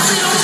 Cause